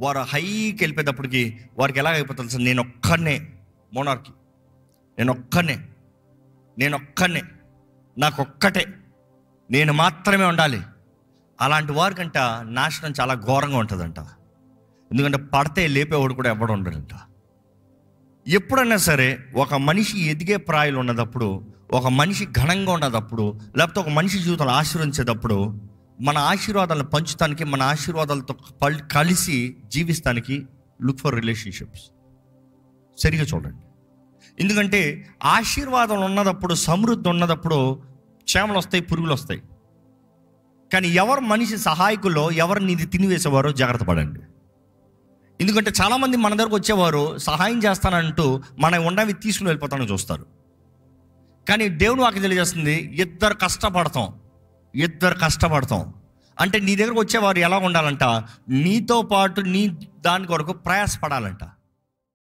వారు హైకి వెళ్ళిపోయేటప్పటికి వారికి ఎలా అయిపోతుంది సార్ నేను ఒక్కనే మోనార్కి. నేను ఒక్కనే నేను ఒక్కనే నాకు ఒక్కటే. నేను మాత్రమే ఉండాలి. అలాంటి వారికంట నాశనం చాలా ఘోరంగా ఉంటుందంట. ఎందుకంటే పడితే లేపేవాడు కూడా ఎవడు ఉండడంట. ఎప్పుడైనా సరే ఒక మనిషి ఎదిగే ప్రాయాలు ఉన్నదప్పుడు ఒక మనిషి ఘనంగా ఉన్నదప్పుడు లేకపోతే ఒక మనిషి జీవితంలో ఆశీర్వదించేటప్పుడు మన ఆశీర్వాదాలను పంచుతానికి మన ఆశీర్వాదాలతో కలిసి జీవిస్తానికి లుక్ ఫర్ రిలేషన్షిప్స్ సరిగా చూడండి. ఎందుకంటే ఆశీర్వాదం ఉన్నదప్పుడు సమృద్ధి ఉన్నదప్పుడు చేమలు వస్తాయి పురుగులు వస్తాయి. కానీ ఎవరు మనిషి సహాయకుల్లో ఎవరు నీది తినివేసేవారో జాగ్రత్త పడండి. ఎందుకంటే చాలామంది మన దగ్గరకు వచ్చేవారు సహాయం చేస్తానంటూ మన ఉండవి తీసుకుని వెళ్ళిపోతానని చూస్తారు. కానీ దేవుడు వాకి తెలియజేస్తుంది ఇద్దరు కష్టపడతాం. ఇద్దరు కష్టపడతాం. అంటే నీ దగ్గరకు వచ్చేవారు ఎలా ఉండాలంట? నీతో పాటు నీ దాని కొరకు ప్రయాసపడాలంట.